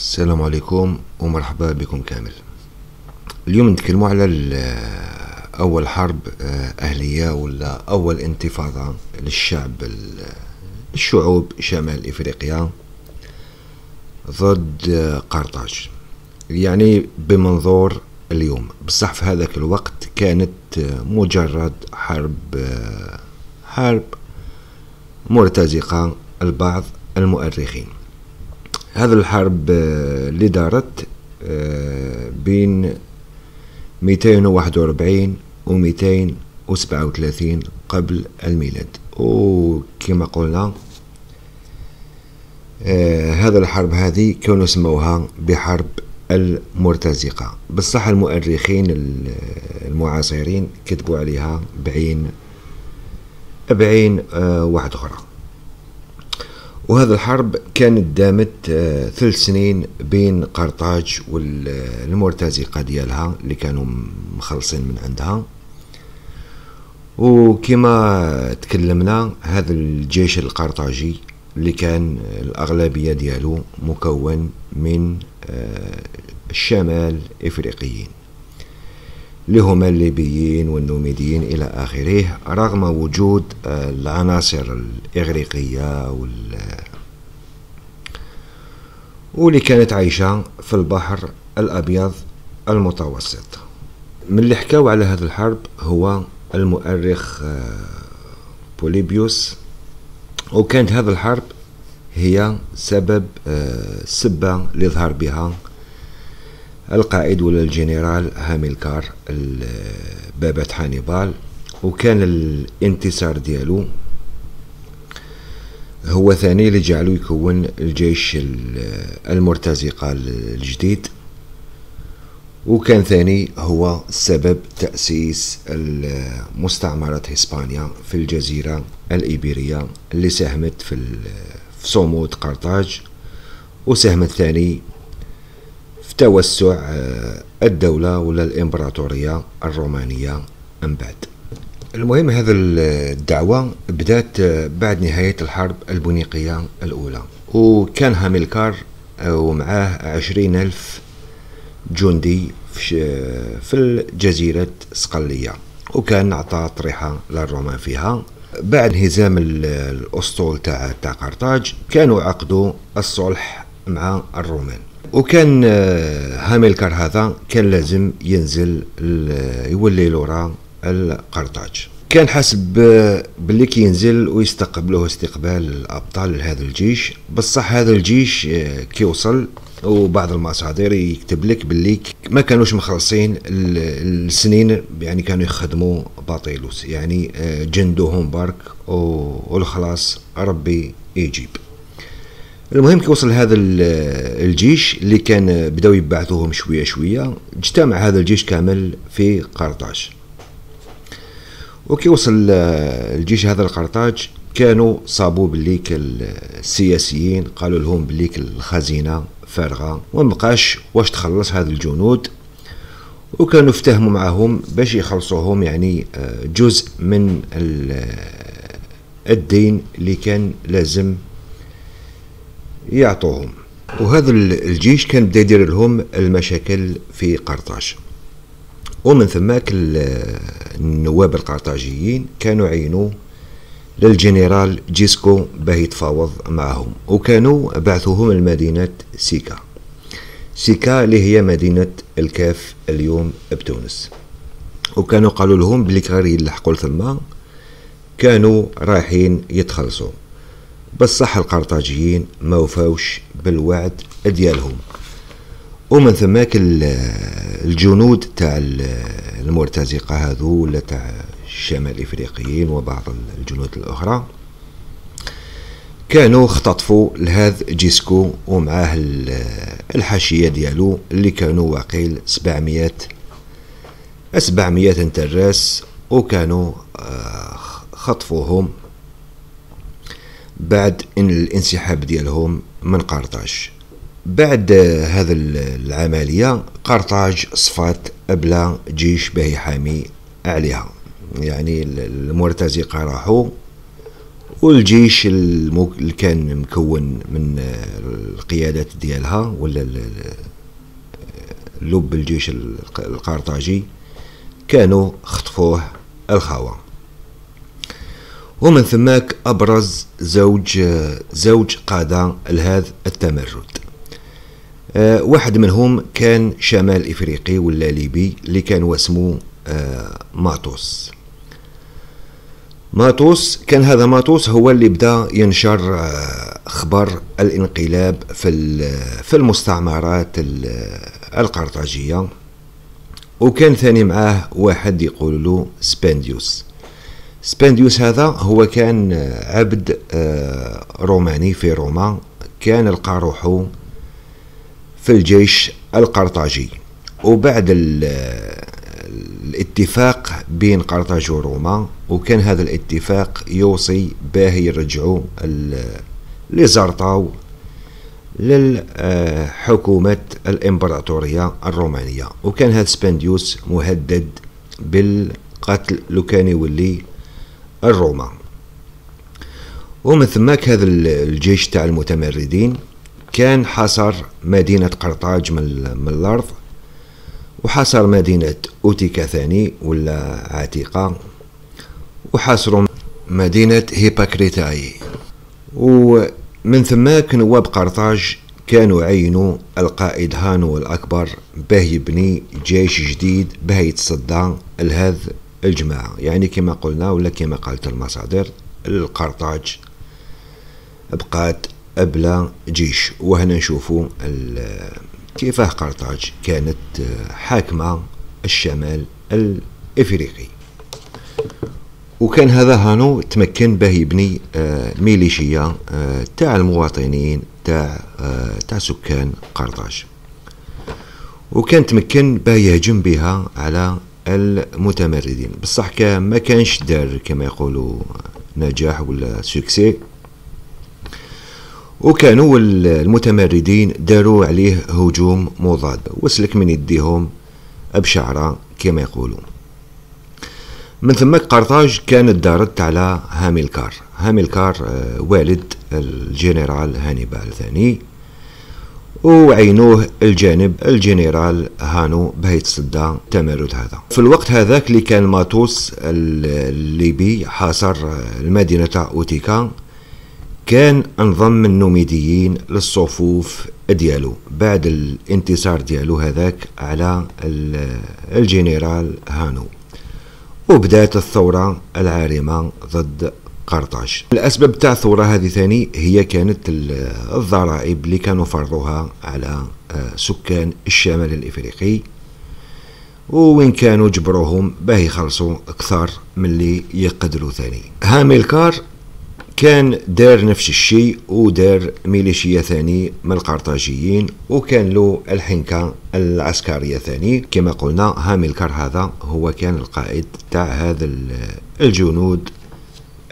السلام عليكم ومرحبا بكم كامل. اليوم نتكلموا على أول حرب آه، أهلية ولا أول انتفاضة للشعب الشعوب شمال إفريقيا ضد آه، قرطاج. يعني بمنظور اليوم بصح في هذاك الوقت كانت آه، مجرد حرب حرب مرتزقة البعض المؤرخين. هذا الحرب آه، اللي دارت آه، بين 241 و 237 قبل الميلاد. وكما قلنا آه هذا الحرب هذه كانوا سموها بحرب المرتزقة. بصح المؤرخين المعاصرين كتبوا عليها بعين بعين واحد أخرى. وهذا الحرب كانت دامت آه، ثلاث سنين بين قرطاج والمرتزقة ديالها اللي كانوا مخلصين من عندها. وكما تكلمنا هذا الجيش القرطاجي اللي كان الأغلبية ديالو مكون من آه، الشمال إفريقيين اللي هما الليبيين والنوميديين إلى آخره رغم وجود آه، العناصر الإغريقية وال واللي كانت عايشة في البحر الأبيض المتوسط. من اللي حكاو على هذه الحرب هو المؤرخ آه، بوليبيوس. وكانت هذه الحرب هي سبب السبة آه، اللي ظهر بها القائد ولا الجنرال هاميلكار بابة حانيبال وكان الانتصار ديالو هو ثاني اللي جعلو يكون الجيش المرتزقة الجديد. وكان ثاني هو سبب تأسيس مستعمرة إسبانيا في الجزيرة الإيبيرية اللي ساهمت في صمود قرطاج. وساهمت ثاني في توسع الدولة ولا الإمبراطورية الرومانية من بعد. المهم هذا الدعوة بدأت بعد نهاية الحرب البونيقية الأولى. وكان هاميلكار آه، ومعاه عشرين ألف جندي في الجزيرة صقلية وكان عطى طريحة للرومان فيها. بعد انهزام الأسطول تاع تاع قرطاج كانوا عقدوا الصلح مع الرومان. وكان آه، هاميلكار هذا كان لازم ينزل يولي لورا القرطاج. كان حسب آه، باللي كينزل ويستقبلوه استقبال الأبطال لهذا الجيش. بصح هذا الجيش آه، كي وصل وبعض المصادر يكتب لك باللي ما كانوش مخلصين السنين يعني كانوا يخدموا باطيلوس. يعني جندوهم برك والخلاص ربي يجيب. المهم كي وصل هذا الجيش اللي كان بداو يبعثوهم شوية شوية. اجتمع هذا الجيش كامل في قرطاج. وكي وصل الجيش هذا لقرطاج كانوا صابوا بليك السياسيين قالوا لهم بليك الخزينة فارغة ومبقاش واش تخلص هذا الجنود. وكانوا افتهموا معهم باش يخلصوهم يعني آه، جزء من الدين اللي كان لازم يعطوهم. وهذا الجيش كان بدا يدير لهم المشاكل في قرطاج. ومن ثماك النواب القرطاجيين كانوا عينوا للجنرال جيسكو باه يتفاوض معهم وكانوا بعثوهم لمدينة سيكا. سيكا اللي هي مدينة الكاف اليوم بتونس. وكانوا قالوا لهم بلي غير يلحقوا لثما كانوا رايحين يتخلصوا. بصح القرطاجيين ما وفاوش بالوعد ديالهم. ومن ثماك الجنود تاع المرتزقة هذو ولا تاع الشمال الإفريقيين وبعض الجنود الأخرى كانوا اختطفوا لهذا جيسكو ومعاه الحاشية ديالو اللي كانوا واقيل 700 700 انتراس وكانوا آه، خطفوهم بعد إن الانسحاب ديالهم من قرطاج بعد هذا العملية قرطاج صفات أبلا جيش باهي حامي عليها. يعني المرتزقة راحوا والجيش اللي كان مكون من القيادات ديالها ولا لب الجيش القرطاجي كانوا خطفوه الخوى ومن ثماك أبرز زوج زوج قادة لهذا التمرد. واحد منهم كان شمال إفريقي ولا ليبي اللي كان واسمه أه ماتوس. ماتوس كان هذا ماتوس هو اللي بدأ ينشر أه خبر الانقلاب في في المستعمرات القرطاجية. وكان ثاني معاه واحد يقول له سبانديوس سبانديوس هذا هو كان عبد آه، روماني في روما. كان لقى روحه في الجيش القرطاجي. وبعد الاتفاق بين قرطاج وروما وكان هذا الاتفاق يوصي باه يرجعوا لزرطاو للحكومة الإمبراطورية الرومانية. وكان هذا سبانديوس مهدد بالقتل لو كان يولي الرومان ومن ثماك هذا الجيش تاع المتمردين كان حاصر مدينة قرطاج من, من الأرض وحاصر مدينة أوتيكا ثاني ولا عتيقة وحاصروا مدينة هيباكريتاي. ومن ثماك نواب قرطاج كانوا عينوا القائد هانو الأكبر باه يبني جيش جديد باه يتصدى لهذا الجماعة. يعني كما قلنا ولا كما قالت المصادر القرطاج بقات أبلى جيش. وهنا نشوفوا كيفاه قرطاج كانت حاكمة الشمال الإفريقي. وكان هذا هانو تمكن به يبني آه، ميليشيا آه، تاع المواطنين تاع آه، تاع سكان قرطاج. وكان تمكن به يهجم بها على المتمردين. بصح ما كانش دار كما يقولوا نجاح ولا succès. وكانوا المتمردين داروا عليه هجوم مضاد وسلك من يديهم بشعرة كما يقولوا من ثم قرطاج كانت دارت على هاميلكار هاميلكار آه، والد الجنرال هانيبال الثاني وعينوه لجانب الجنرال هانو باه يتصدى التمرد هذا. في الوقت هذاك اللي كان ماتوس الليبي حاصر المدينة تاع أوتيكا كان انضم النوميديين للصفوف ديالو بعد الانتصار ديالو هذاك على الجنرال هانو. وبدأت الثورة العارمة ضد قرطاج الأسباب تاع الثورة هذه ثاني هي كانت الضرائب اللي كانوا فرضوها على آه، سكان الشمال الإفريقي. وين كانوا جبروهم باه يخلصوا أكثر من اللي يقدروا ثاني. هاميلكار كان دار نفس الشيء ودار ميليشيا ثاني من القرطاجيين وكان له الحنكة العسكرية ثاني. كما قلنا هاميلكار هذا هو كان القائد تاع هذا الجنود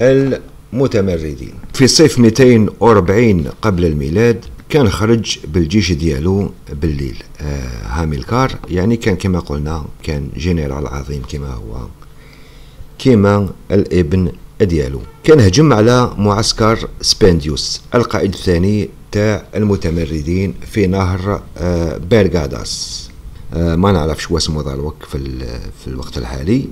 المتمردين. في صيف 240 قبل الميلاد كان خرج بالجيش ديالو بالليل. آه هاميلكار يعني كان كما قلنا كان جنرال عظيم كما هو كما الابن ديالو. كان هجم على معسكر سبانديوس القائد الثاني تاع المتمردين في نهر آه بيرغاداس. آه ما نعرفش واسمه ذا الوقت في, الوقت الحالي.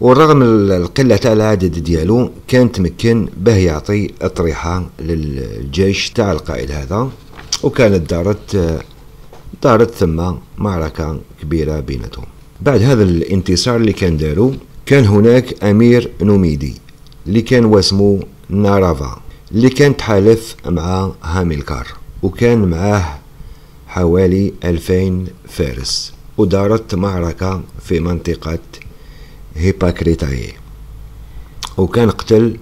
ورغم القلة تاع العدد ديالو كان تمكن باه يعطي أطرحة للجيش تاع القائد هذا. وكانت دارت دارت ثم معركة كبيرة بيناتهم. بعد هذا الانتصار اللي كان دارو كان هناك أمير نوميدي. اللي كان واسمو نارافا اللي كان تحالف مع هاميلكار وكان معاه حوالي ألفين فارس ودارت معركة في منطقة هيباكريتاي وكان قتل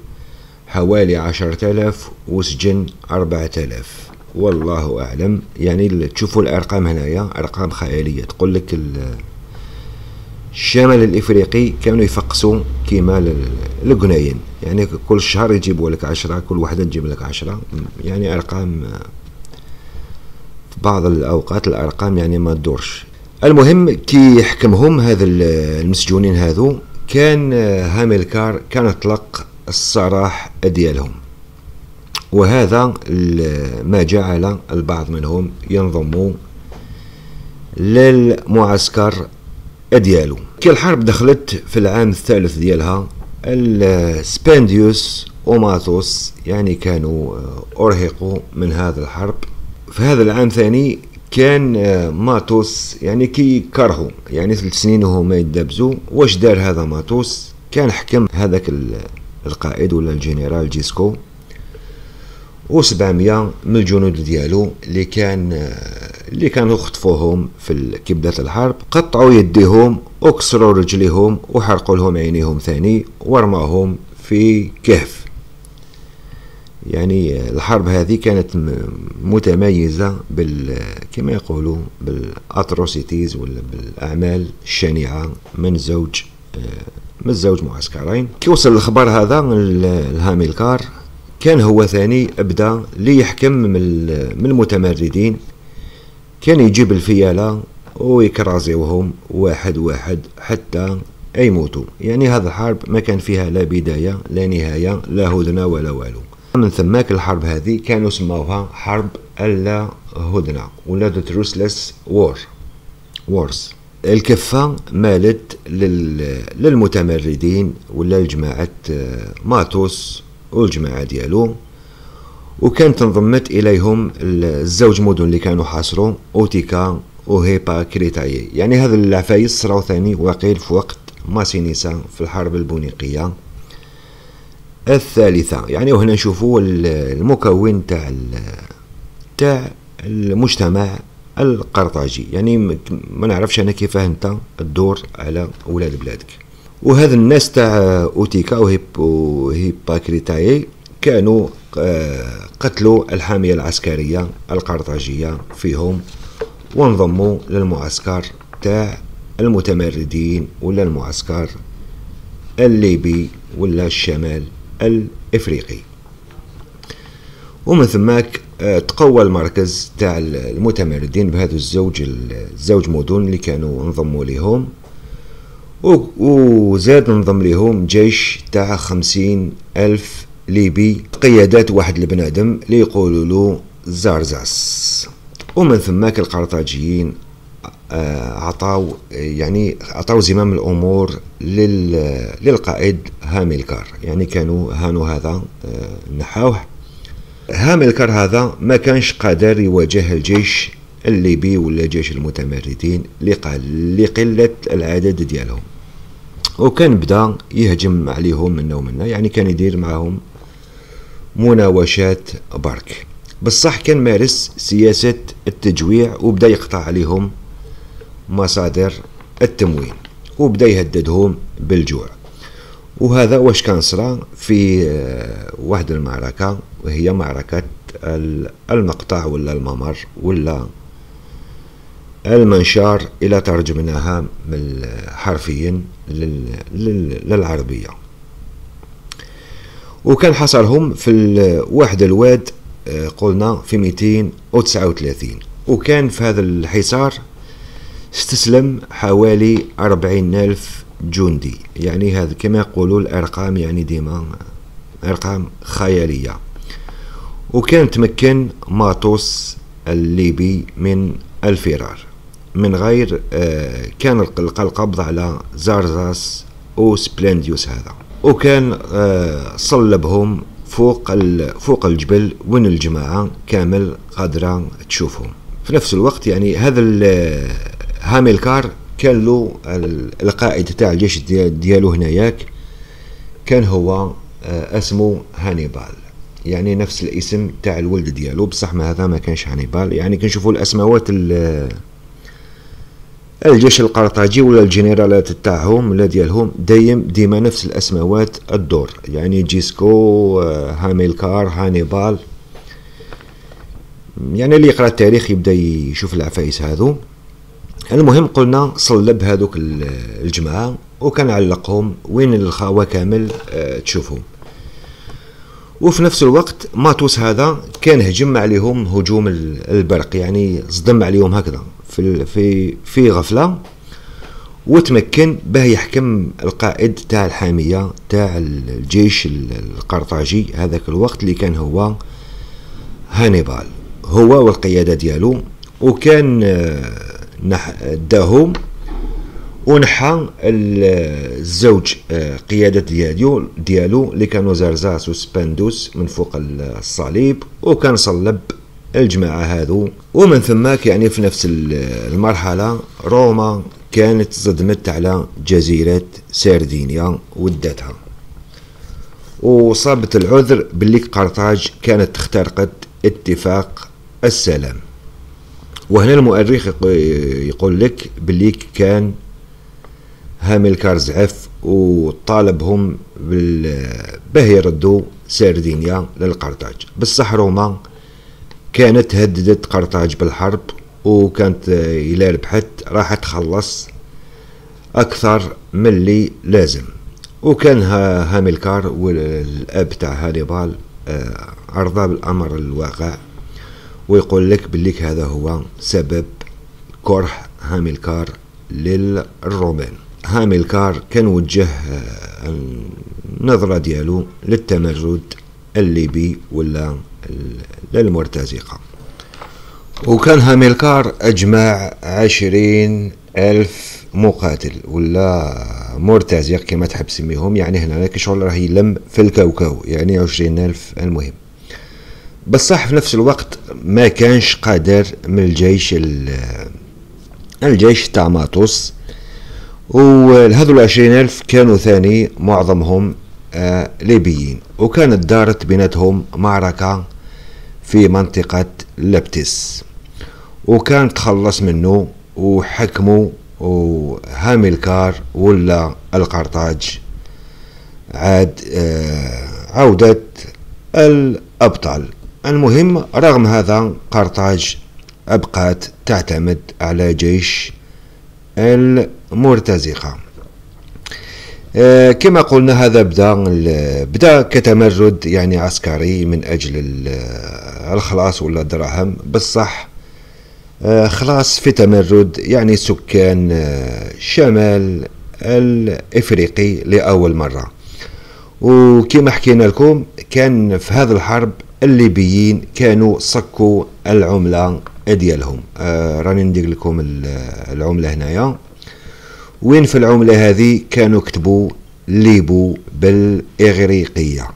حوالي عشرة آلاف وسجن أربعة آلاف. والله أعلم يعني تشوفوا الأرقام هنايا أرقام خيالية تقول لك الشمال الإفريقي كانوا يفقسوا كيما القناين يعني كل شهر يجيبوا لك عشرة كل واحدة تجيب لك عشرة. يعني أرقام في بعض الأوقات الأرقام يعني ما تدورش. المهم كي يحكمهم هذا المسجونين هذو كان هاميلكار كان اطلق السراح ديالهم. وهذا ما جعل البعض منهم ينضموا للمعسكر ديالو. كي الحرب دخلت في العام الثالث ديالها السبانديوس وماتوس يعني كانوا أرهقوا من هذا الحرب. في هذا العام ثاني كان ماتوس يعني كي كرهوا يعني ثلاث سنين وهو ما يدبزوا واش دار هذا ماتوس كان حكم هذاك القائد ولا الجنرال جيسكو. و700 من الجنود ديالو اللي كان اللي كانوا خطفوهم في بداية الحرب قطعوا يديهم وكسروا رجليهم وحرقوا لهم عينيهم ثاني ورماهم في كهف. يعني الحرب هذه كانت متميزة بال كما يقولوا بال atrocities ولا بالأعمال الشنيعة من زوج من زوج معسكرين. كي وصل الخبر هذا لهاميلكار كان هو ثاني ابدا ليحكم من المتمردين. كان يجيب الفيالة ويكرازيوهم واحد واحد حتى يموتوا يعني هذا الحرب ما كان فيها لا بداية لا نهاية لا هدنة ولا والو. من ثماك الحرب هذه كانوا سموها حرب اللا هدنة ولا Truthless War Wars. الكفة مالت للمتمردين ولا لجماعة ماتوس والجماعة ديالو. وكانت انضمت إليهم الزوج مدن اللي كانوا حاصروا أوتيكا وهيباكريتاي. يعني هذا العفايس صراو ثاني واقيل في وقت ماسينيسا في الحرب البونيقية. الثالثة يعني وهنا نشوفوا المكون تاع تاع المجتمع القرطاجي. يعني ما نعرفش أنا كيف أنت تدور على أولاد بلادك. وهذا الناس تاع أوتيكا وهيباكريتاي كانوا آه، قتلوا الحامية العسكرية القرطاجية فيهم وانضموا للمعسكر تاع المتمردين ولا المعسكر الليبي ولا الشمال الإفريقي. ومن ثماك آه، تقوى المركز تاع المتمردين بهذا الزوج الزوج مدن اللي كانوا انضموا لهم وزاد انضم لهم جيش تاع خمسين ألف ليبي قيادات واحد البنادم اللي يقولوا له زارزاس ومن ثماك القرطاجيين آه، عطاو يعني عطاو زمام الأمور للقائد هاميلكار يعني كانوا هانوا هذا آه، نحاوه. هاميلكار هذا ما كانش قادر يواجه الجيش الليبي ولا جيش المتمردين لقلة العدد ديالهم. وكان بدا يهجم عليهم منا ومنا يعني كان يدير معهم مناوشات برك. بصح كان مارس سياسة التجويع وبدا يقطع عليهم مصادر التموين وبدا يهددهم بالجوع. وهذا واش كان صرا في آه، واحد المعركة وهي معركة المقطع ولا الممر ولا المنشار إلى ترجمناها حرفيا للعربية. وكان حصرهم في واحد الواد آه، قلنا في 239 وكان في هذا الحصار استسلم حوالي أربعين ألف جندي. يعني هذا كما يقولوا الأرقام يعني ديما أرقام خيالية. وكان تمكن ماطوس الليبي من الفرار. من غير آه، كان القبض على زارزاس وسبلنديوس هذا. وكان آه، صلبهم فوق فوق الجبل وين الجماعة؟ كامل قادرة تشوفهم. في نفس الوقت يعني هذا هاميلكار كان له القائد تاع الجيش ديالو هناياك كان هو آه، اسمه هانيبال. يعني نفس الاسم تاع الولد ديالو بصح ما هذا ما كانش هانيبال. يعني كنشوفوا الأسماوات الجيش القرطاجي ولا الجنرالات تاعهم ولا ديالهم دايم ديما نفس الأسماوات تدور. يعني جيسكو آه، هاميلكار هانيبال. يعني اللي يقرأ التاريخ يبدأ يشوف العفايس هذو. المهم قلنا صلب هذوك الجماعة وكان علقهم وين الخاوة كامل آه، تشوفهم. وفي نفس الوقت ماتوس هذا كان هجم عليهم هجوم البرق يعني صدم عليهم هكذا. في في في غفلة وتمكن باه يحكم القائد تاع الحامية تاع الجيش القرطاجي هذاك الوقت اللي كان هو هانيبال. هو والقيادة ديالو وكان آه، داهم ونحى الزوج آه، قيادة ديالو ديالو اللي كانوا زرزاس وسباندوس من فوق الصليب وكان صلب الجماعة هذو ومن ثم يعني في نفس المرحلة روما كانت صدمت على جزيرة سردينيا ودتها. وصابت العذر باللي قرطاج كانت اخترقت اتفاق السلام. وهنا المؤرخ يقول لك باللي كان هاميلكار زعف وطالبهم باه يردوا سردينيا للقرطاج. بصح روما كانت هددت قرطاج بالحرب وكانت إلى ربحت راح تخلص أكثر من اللي لازم. وكان هاميلكار والأب تاع هانيبال أرضى آه، بالأمر الواقع ويقول لك بليك هذا هو سبب كره هاميلكار للرومان. هاميلكار كان وجه آه، النظرة ديالو للتمرد الليبي ولا للمرتزقة وكان هاميلكار أجمع عشرين ألف مقاتل ولا مرتزق كما تحب تسميهم يعني هنا شغل راه يلم في الكوكو يعني عشرين ألف. المهم بصح في نفس الوقت ما كانش قادر من الجيش الجيش تاع ماطوس وهذو العشرين ألف كانوا ثاني معظمهم آه ليبيين. وكانت دارت بيناتهم معركة في منطقة لبتس. وكان تخلص منه وحكموا وهاميلكار ولا القرطاج. عاد آه عودة الأبطال. المهم رغم هذا قرطاج أبقات تعتمد على جيش المرتزقة. آه، كما قلنا هذا بدا بدا كتمرد يعني عسكري من أجل الخلاص ولا الدراهم بصح آه، خلاص في تمرد يعني سكان آه، شمال الإفريقي لأول مرة. وكما حكينا لكم كان في هذه الحرب الليبيين كانوا صكوا العملة ديالهم. آه راني ندير لكم العملة هنايا. وين في العملة هذه؟ كانوا كتبوا ليبو بالإغريقية.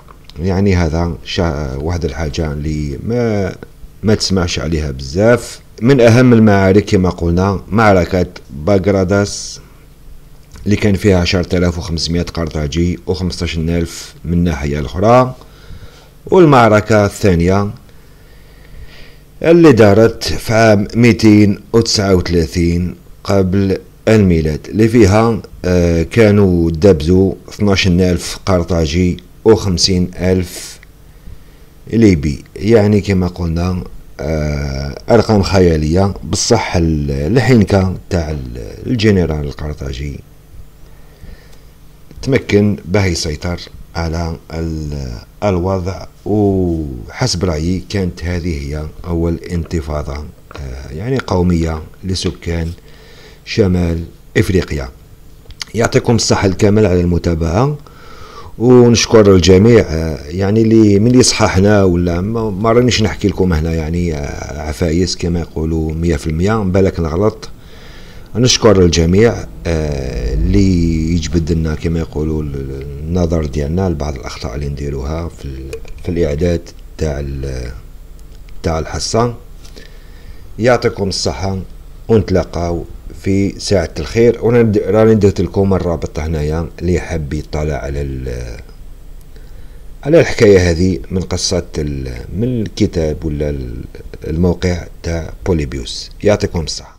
يعني هذا واحد الحاجة اللي ما ما تسمعش عليها بزاف. من أهم المعارك كما قلنا معركة باغراداس اللي كان فيها 10500 قرطاجي و 15000 من الناحية الأخرى. والمعركة الثانية اللي دارت في عام 239 قبل الميلاد اللي فيها آه، كانوا دبزوا 12000 قرطاجي و 50000 ليبي. يعني كما قلنا آه، أرقام خيالية. بصح الحنكة تاع الجنرال القرطاجي تمكن باه يسيطر على الوضع. وحسب رأيي كانت هذه هي أول انتفاضة آه، يعني قومية لسكان شمال إفريقيا. يعطيكم الصحة الكامل على المتابعة. ونشكر الجميع آه، يعني اللي من يصححنا ولا ما رانيش نحكي لكم هنا يعني آه، عفايس كما يقولوا مية في المية بالك نغلط. نشكر الجميع اللي يجبد لنا كما يقولوا النظر ديالنا لبعض الأخطاء اللي نديروها في, في الإعداد تاع تاع الحصة. يعطيكم الصحة ونتلاقاو في ساعة الخير. راني درت لكم الرابط هنايا اللي حاب يطلع على على الحكاية هذه من قصة من الكتاب ولا الموقع تاع بوليبيوس يعطيكم الصحة.